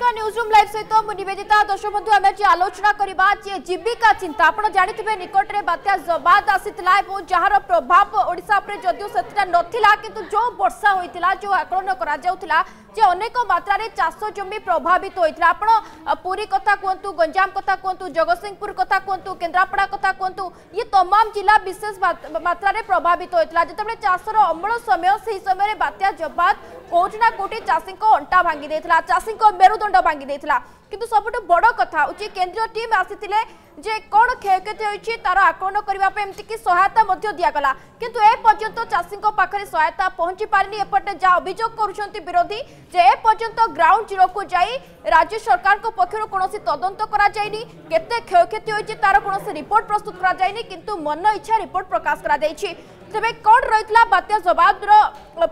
নমস্কার news room live সহিত মু নিবেদিতা দর্শক বন্ধু আমি আজ আলোচনা করিবা যে জীবিকা চিন্তা আপনারা জানিথিবে নিকটরে বাত্যা জবাদ আসিতলা এবং যাহার প্রভাব ওড়িশা উপরে যদিও সেতটা নথিলা কিন্তু যে বর্ষা হইতিলা যে আকলন করা যাউতিলা जे अनेक मात्रा रे चाष जमी प्रभावित होइतला आपण पुरी कथा कोंतु गंजाम कथा कोंतु जगतसिंहपुर कथा कोंतु केंद्रापडा कथा कोंतु ये तमाम जिला विशेष मात्रा रे प्रभावित होइतला जेतबे चाषर अमल समय सेही समय बात्या जबात कोटना कोटी चासी को अंटा भांगी देइतला चासी को मेरुदंड भांगी देइतला किंतु सबटो बडो कथा उचे टीम आसीतिले जे कोण खेकते होईची तारो आक्रमण करबा की सहायता मध्ये दिया गला किंतु ए पर्यंत चासी को पाखरे सहायता पहुंची पारिनी एपटे अभिजोग करूछंती যে এপর্যন্ত গ্রাউন্ড জিরোকু যাই রাজ্য সরকার পক্ষর কোণী তদন্ত করা যায়নি কেতে ক্ষয়ক্ষতি হয়েছে তার কোণী রিপোর্ট প্রস্তুত করা যায়নি কিন্তু মন ইচ্ছা রিপোর্ট প্রকাশ করা যাইছে তবে কণ রয়েছে বাত্যা জবাবর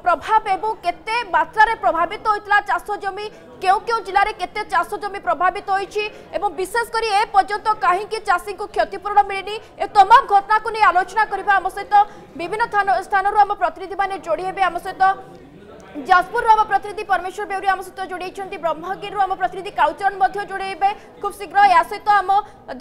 প্রভাব এবং কেতে মাত্রার প্রভাবিত হয়েছিল চাষ জমি কেউ কেউ জেলার কেতে চাষ জমি প্রভাবিত হয়েছে এবং বিশেষ করে এ পর্যন্ত কাহিকি চাষী ক্ষতিপূরণ মিলিনি এ তমাম ঘটনা নিয়ে আলোচনা করা আমার সহ বিভিন্ন স্থানর আমার প্রতিনিধি মানে যোড়ি হবে আমার সহ ଯାଜପୁରରୁ ଆମ ପ୍ରତିନିଧି ପରମେଶ୍ୱର ବେଉରୀ ଆମ ସହିତ ଯୋଡ଼େଇଛନ୍ତି ବ୍ରହ୍ମଗିରିରୁ ଆମ ପ୍ରତିନିଧି କାଳୁଚରଣ ମଧ୍ୟ ଯୋଡ଼େଇବେ ଖୁବ୍ ଶୀଘ୍ର ଏହା ସହିତ ଆମ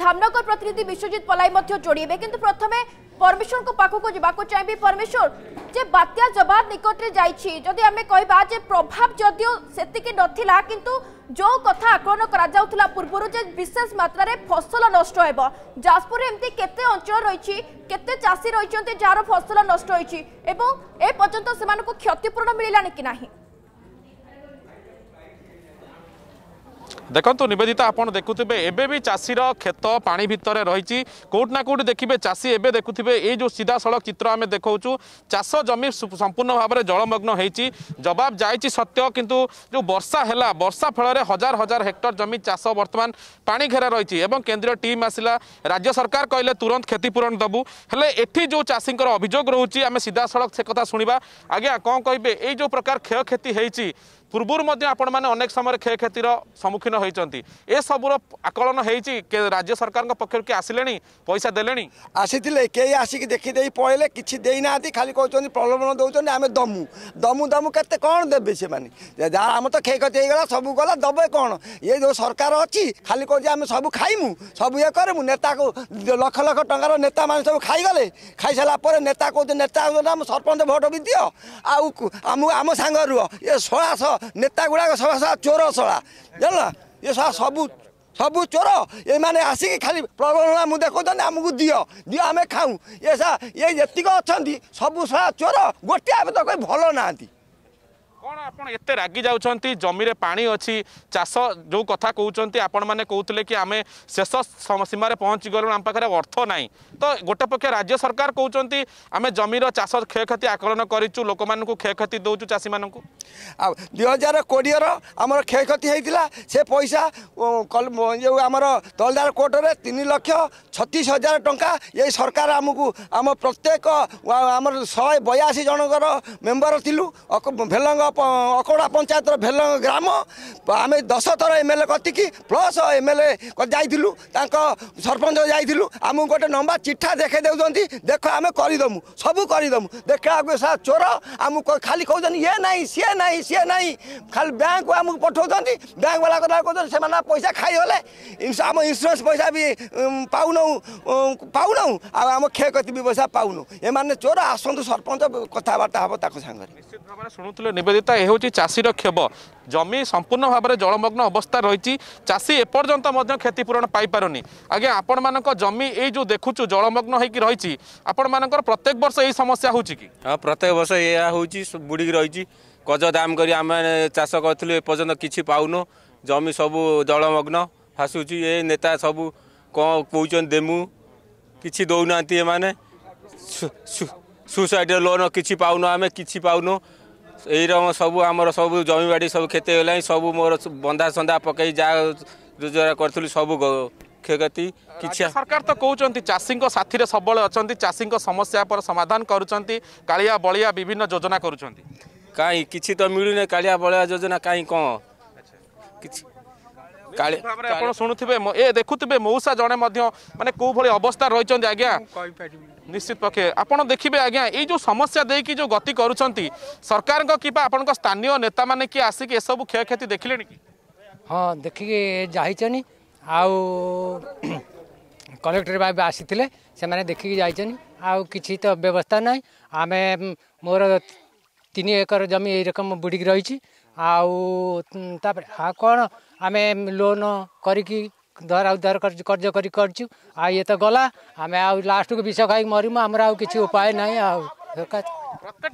ଧାମନଗର ପ୍ରତିନିଧି ବିଶ୍ୱଜିତ ପଲାଇ ମଧ୍ୟ ଯୋଡ଼େଇବେ କିନ୍ତୁ ପ୍ରଥମେ ପରମେଶ୍ୱରଙ୍କ ପାଖକୁ ଯିବାକୁ ଚାହିଁବି ପରମେଶ୍ୱର ଯେ ବାତ୍ୟା ଜବାଦ ନିକଟରେ ଯାଇଛି ଯଦି ଆମେ କହିବା ଯେ ପ୍ରଭାବ ଯଦିଓ ସେତିକି ନଥିଲା କିନ୍ତୁ যে কথা আকলন করা যাওয়া পূর্বর যে বিশেষ মাত্রার ফসল নষ্ট হব যাজপুরে এমতি কেতে অঞ্চল রয়েছে কেতে চাষী রয়েছেন যার ফসল নষ্ট হয়েছে এবং এ পর্যন্ত সে ক্ষতিপূরণ মিলানি কি না দেখন্তু নিবেদিতা আপনার দেখুবে এবে বি চাষীর ক্ষেত পাঁচ ভিতরে রয়েছে কোটি না কোটি দেখবে চাষী এবে দেখুবে এই যে সিধাসলখ চিত্র আমি দেখছু চাষ জমি সম্পূর্ণ ভাবে জলমগ্ন হয়েছি জবাব যাইছি সত্য কিন্তু যে বর্ষা হেলা বর্ষা ফলরে হাজার হাজার হেক্টর জমি চাষ বর্তমান পাঁচ ঘেরা রয়েছে এবং কেন্দ্রীয় টিম আসিলা রাজ্য সরকার কহিলে তুরন্ত ক্ষতিপূরণ দেবু হলে এটি যে চাষীঙ্কর অভিযোগ রয়েছে আমি সিধাসলখ সে কথা শুণবা আজ্ঞা কম কহবে এই যে প্রকার ক্ষয়ক্ষতি হয়েছে ପୂର୍ବରୁ ମଧ୍ୟ ଆପଣମାନେ ଅନେକ ସମୟରେ କ୍ଷୟକ୍ଷତିର ସମ୍ମୁଖୀନ ହୋଇଛନ୍ତି ଏସବୁର ଆକଳନ ହେଇଛି ରାଜ୍ୟ ସରକାରଙ୍କ ପକ୍ଷରୁ କି ଆସିଲେଣି ପଇସା ଦେଲେଣି ଆସିଥିଲେ କେହି ଆସିକି ଦେଖିଦେଇ ପଳେଇଲେ କିଛି ଦେଇନାହାନ୍ତି ଖାଲି କହୁଛନ୍ତି ପ୍ରଲୋଭନ ଦେଉଛନ୍ତି ଆମେ ଦମୁ ଦମୁ ଦମୁ କେତେ କ'ଣ ଦେବେ ସେମାନେ ଯାହା ଆମର ତ କ୍ଷୟକ୍ଷତି ହେଇଗଲା ସବୁ ଗଲା ଦେବେ କ'ଣ ଇଏ ଯେଉଁ ସରକାର ଅଛି ଖାଲି କହୁଛି ଆମେ ସବୁ ଖାଇମୁ ସବୁ ଇଏ କରିମୁ ନେତାକୁ ଲକ୍ଷ ଲକ୍ଷ ଟଙ୍କାର ନେତାମାନେ ସବୁ ଖାଇଗଲେ ଖାଇସାରିଲା ପରେ ନେତା କହୁଛନ୍ତି ନେତା ଆମ ସରପଞ୍ଚ ଭୋଟ ବି ଦିଅ ଆଉ ଆମକୁ ଆମ ସାଙ୍ଗ ରୁହ ଏ ଶଳାଶ नेता गुडाक सोर शा जन ए सबु सबु चोर यस्ती खालि प्रब्लम देखाउँदै आमु दियो खाउँ ए सा सबै सोर गोटी आ भल नाति କ'ଣ ଆପଣ ଏତେ ରାଗି ଯାଉଛନ୍ତି ଜମିରେ ପାଣି ଅଛି ଚାଷ ଯେଉଁ କଥା କହୁଛନ୍ତି ଆପଣମାନେ କହୁଥିଲେ କି ଆମେ ଶେଷ ସୀମାରେ ପହଞ୍ଚିଗଲୁଣି ଆମ ପାଖରେ ଅର୍ଥ ନାହିଁ ତ ଗୋଟେ ପକ୍ଷେ ରାଜ୍ୟ ସରକାର କହୁଛନ୍ତି ଆମେ ଜମିର ଚାଷ କ୍ଷୟକ୍ଷତି ଆକଳନ କରିଛୁ ଲୋକମାନଙ୍କୁ କ୍ଷୟକ୍ଷତି ଦେଉଛୁ ଚାଷୀମାନଙ୍କୁ ଆଉ ଦୁଇ ହଜାର କୋଡ଼ିଏର ଆମର କ୍ଷୟକ୍ଷତି ହେଇଥିଲା ସେ ପଇସା ଯେଉଁ ଆମର ଦଲଦାର କୋର୍ଟରେ ତିନି ଲକ୍ଷ ଛତିଶ ହଜାର ଟଙ୍କା ଏଇ ସରକାର ଆମକୁ ଆମ ପ୍ରତ୍ୟେକ ଆମର ଶହେ ବୟାଅଶୀ ଜଣଙ୍କର ମେମ୍ବର ଥିଲୁ ଭେଲଙ୍ଗ ଅକଡ଼ା ପଞ୍ଚାୟତର ଭେଲଙ୍ଗ ଗ୍ରାମ ଆମେ ଦଶ ଥର ଏମ ଏଲ୍ ଏ କତିକି ପ୍ଲସ୍ ଏମ ଏଲ୍ ଏ ଯାଇଥିଲୁ ତାଙ୍କ ସରପଞ୍ଚ ଯାଇଥିଲୁ ଆମକୁ ଗୋଟେ ନମ୍ବର ଚିଠା ଦେଖେଇ ଦେଉଛନ୍ତି ଦେଖ ଆମେ କରିଦେମୁ ସବୁ କରିଦେମୁ ଦେଖିବାକୁ ସାର୍ ଚୋର ଆମକୁ ଖାଲି କହୁଛନ୍ତି ଇଏ ନାହିଁ ସିଏ ନାହିଁ ସିଏ ନାହିଁ ଖାଲି ବ୍ୟାଙ୍କକୁ ଆମକୁ ପଠାଉଛନ୍ତି ବ୍ୟାଙ୍କବାଲା କଥା କହୁଛନ୍ତି ସେମାନେ ପଇସା ଖାଇଗଲେ ଆମ ଇନ୍ସୁରାନ୍ସ ପଇସା ବି ପାଉନୁ ପାଉନୁ ଆଉ ଆମ କ୍ଷୟକ୍ଷତି ବି ପଇସା ପାଉନୁ ଏମାନେ ଚୋର ଆସନ୍ତୁ ସରପଞ୍ଚ କଥାବାର୍ତ୍ତା ହେବ ତାଙ୍କ ସାଙ୍ଗରେ ଶୁଣୁଥିଲେ ନିବେଦିତ ଚିନ୍ତା ଏ ହେଉଛି ଚାଷୀର କ୍ଷୋଭ ଜମି ସମ୍ପୂର୍ଣ୍ଣ ଭାବରେ ଜଳମଗ୍ନ ଅବସ୍ଥା ରହିଛି ଚାଷୀ ଏପର୍ଯ୍ୟନ୍ତ ମଧ୍ୟ କ୍ଷତିପୂରଣ ପାଇପାରୁନି ଆଜ୍ଞା ଆପଣମାନଙ୍କ ଜମି ଏଇ ଯେଉଁ ଦେଖୁଛୁ ଜଳମଗ୍ନ ହେଇକି ରହିଛି ଆପଣମାନଙ୍କର ପ୍ରତ୍ୟେକ ବର୍ଷ ଏହି ସମସ୍ୟା ହେଉଛି କି ହଁ ପ୍ରତ୍ୟେକ ବର୍ଷ ଏହା ହେଉଛି ବୁଡ଼ିକି ରହିଛି କଜ ଦାମ କରି ଆମେ ଚାଷ କରିଥିଲୁ ଏପର୍ଯ୍ୟନ୍ତ କିଛି ପାଉନୁ ଜମି ସବୁ ଜଳମଗ୍ନ ଭାସୁଛି ଏ ନେତା ସବୁ କ'ଣ କହୁଛନ୍ତି ଦେମୁ କିଛି ଦେଉନାହାନ୍ତି ଏମାନେ ସୁସାଇଡ଼ ଲୋନ୍ କିଛି ପାଉନୁ ଆମେ କିଛି ପାଉନୁ ଏଇର ସବୁ ଆମର ସବୁ ଜମିବାଡ଼ି ସବୁ କ୍ଷତି ହେଲାଣି ସବୁ ମୋର ବନ୍ଧା ସନ୍ଧା ପକାଇ ଯାହା ରୋଜଗାର କରିଥିଲି ସବୁ କ୍ଷୟକ୍ଷତି କିଛି ସରକାର ତ କହୁଛନ୍ତି ଚାଷୀଙ୍କ ସାଥିରେ ସବୁବେଳେ ଅଛନ୍ତି ଚାଷୀଙ୍କ ସମସ୍ୟା ପରେ ସମାଧାନ କରୁଛନ୍ତି କାଳିଆ ବଳିଆ ବିଭିନ୍ନ ଯୋଜନା କରୁଛନ୍ତି କାହିଁ କିଛି ତ ମିଳୁନି କାଳିଆ ବଳିଆ ଯୋଜନା କାହିଁ କ'ଣ କିଛି কালি ଆପଣ ଶୁଣୁଥିବେ ଏ ଦେଖୁଥିବେ ମଉସା ଜଣେ ମଧ୍ୟ ମାନେ କୋଉଭଳି ଅବସ୍ଥା ରହିଛନ୍ତି ଆଜ୍ଞା ନିଶ୍ଚିତ ପକ୍ଷେ ଆପଣ ଦେଖିବେ ଆଜ୍ଞା ଏଇ ଯେଉଁ ସମସ୍ୟା ଦେଇକି ଯେଉଁ ଗତି କରୁଛନ୍ତି ସରକାରଙ୍କ କିମ୍ବା ଆପଣଙ୍କ ସ୍ଥାନୀୟ ନେତାମାନେ କିଏ ଆସିକି ଏସବୁ କ୍ଷୟକ୍ଷତି ଦେଖିଲେଣି କି ହଁ ଦେଖିକି ଯାଇଛନ୍ତି ଆଉ କଲେକ୍ଟର ବାବୁ ଆସିଥିଲେ ସେମାନେ ଦେଖିକି ଯାଇଛନ୍ତି ଆଉ କିଛି ତ ବ୍ୟବସ୍ଥା ନାହିଁ ଆମେ ମୋର ତିନି ଏକର ଜମି ଏଇ ରକମ ବୁଡ଼ିକି ରହିଛି ଆଉ ତାପରେ ଆଉ କ'ଣ ଆମେ ଲୋନ୍ କରିକି ଧରା ଉଦ୍ଧାର କାର୍ଯ୍ୟ କରି କରିଛୁ ଆଉ ଇଏ ତ ଗଲା ଆମେ ଆଉ ଲାଷ୍ଟକୁ ବିଷ ଖାଇକି ମରିମୁ ଆମର ଆଉ କିଛି ଉପାୟ ନାହିଁ ଆଉ ପ୍ରତ୍ୟେକ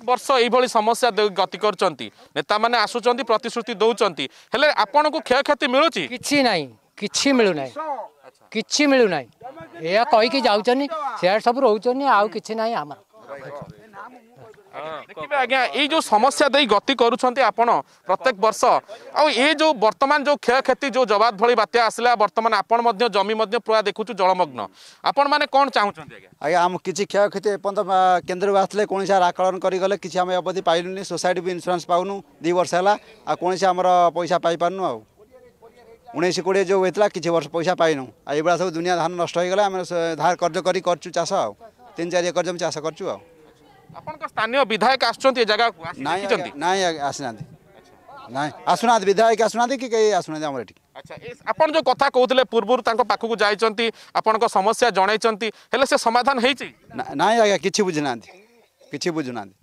ବର୍ଷ ଏଇଭଳି ସମସ୍ୟା ଗତି କରୁଛନ୍ତି ନେତାମାନେ ଆସୁଛନ୍ତି ପ୍ରତିଶ୍ରୁତି ଦେଉଛନ୍ତି ହେଲେ ଆପଣଙ୍କୁ କ୍ଷୟକ୍ଷତି ମିଳୁଛି କିଛି ନାହିଁ କିଛି ମିଳୁନାହିଁ କିଛି ମିଳୁନାହିଁ ଏହା କହିକି ଯାଉଛନ୍ତି ସେଆଡ଼େ ସବୁ ରହୁଛନ୍ତି ଆଉ କିଛି ନାହିଁ ଆମର ଦେଖିବେ ଆଜ୍ଞା ଏଇ ଯେଉଁ ସମସ୍ୟା ଦେଇ ଗତି କରୁଛନ୍ତି ଆପଣ ପ୍ରତ୍ୟେକ ବର୍ଷ ଆଉ ଏ ଯେଉଁ ବର୍ତ୍ତମାନ ଯେଉଁ କ୍ଷୟକ୍ଷତି ଯେଉଁ ଜବାଦ ଭଳି ବାତ୍ୟା ଆସିଲା ବର୍ତ୍ତମାନ ଆପଣ ମଧ୍ୟ ଜମି ମଧ୍ୟ ପୁରା ଦେଖୁଛୁ ଜଳମଗ୍ନ ଆପଣମାନେ କ'ଣ ଚାହୁଁଛନ୍ତି ଆଜ୍ଞା ଆଜ୍ଞା ଆମ କିଛି କ୍ଷୟକ୍ଷତି ଏପର୍ଯ୍ୟନ୍ତ କେନ୍ଦ୍ରକୁ ଆସିଲେ କୌଣସି ଆକଳନ କରିଗଲେ କିଛି ଆମେ ଅବଧି ପାଇଲୁନି ସୋସାଇଟି ବି ଇନ୍ସୁରାନ୍ସ ପାଉନୁ ଦୁଇ ବର୍ଷ ହେଲା ଆଉ କୌଣସି ଆମର ପଇସା ପାଇପାରୁନୁ ଆଉ ଉଣେଇଶ କୋଡ଼ିଏ ଯେଉଁ ହୋଇଥିଲା କିଛି ବର୍ଷ ପଇସା ପାଇନୁ ଆଉ ଏଇଭଳିଆ ସବୁ ଦୁନିଆ ଧାନ ନଷ୍ଟ ହୋଇଗଲା ଆମେ ଧାର କର୍ଜ କରି କରୁଛୁ ଚାଷ ଆଉ ତିନି ଚାରି ଏକର ଜମି ଚାଷ କରୁଛୁ ଆଉ ଆପଣଙ୍କ ସ୍ଥାନୀୟ ବିଧାୟକ ଆସୁଛନ୍ତି ଏ ଜାଗାକୁ ନାଇଁ ନାଇଁ ଆସିନାହାନ୍ତି ନାଇଁ ଆସୁନାହାନ୍ତି ବିଧାୟକ ଆସୁନାହାନ୍ତି କି କେହି ଆସୁନାହାନ୍ତି ଆମର ଏଠି ଆଚ୍ଛା ଆପଣ ଯେଉଁ କଥା କହୁଥିଲେ ପୂର୍ବରୁ ତାଙ୍କ ପାଖକୁ ଯାଇଛନ୍ତି ଆପଣଙ୍କ ସମସ୍ୟା ଜଣାଇଛନ୍ତି ହେଲେ ସେ ସମାଧାନ ହେଇଛି ନାଇଁ ଆଜ୍ଞା କିଛି ବୁଝିନାହାନ୍ତି କିଛି ବୁଝୁନାହାନ୍ତି